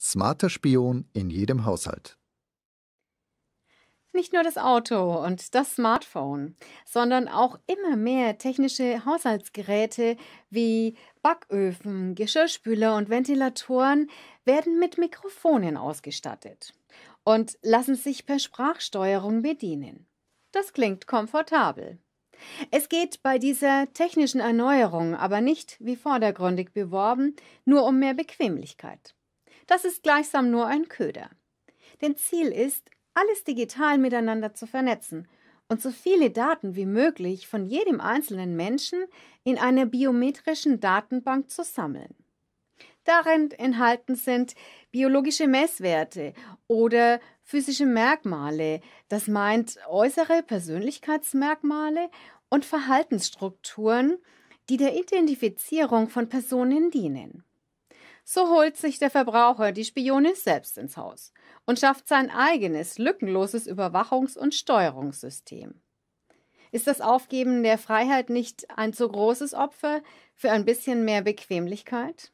Smarter Spion in jedem Haushalt. Nicht nur das Auto und das Smartphone, sondern auch immer mehr technische Haushaltsgeräte wie Backöfen, Geschirrspüler und Ventilatoren werden mit Mikrofonen ausgestattet und lassen sich per Sprachsteuerung bedienen. Das klingt komfortabel. Es geht bei dieser technischen Erneuerung aber nicht, wie vordergründig beworben, nur um mehr Bequemlichkeit. Das ist gleichsam nur ein Köder. Denn Ziel ist, alles digital miteinander zu vernetzen und so viele Daten wie möglich von jedem einzelnen Menschen in einer biometrischen Datenbank zu sammeln. Darin enthalten sind biologische Messwerte oder physische Merkmale, das meint äußere Persönlichkeitsmerkmale und Verhaltensstrukturen, die der Identifizierung von Personen dienen. So holt sich der Verbraucher die Spionin selbst ins Haus und schafft sein eigenes lückenloses Überwachungs- und Steuerungssystem. Ist das Aufgeben der Freiheit nicht ein zu großes Opfer für ein bisschen mehr Bequemlichkeit?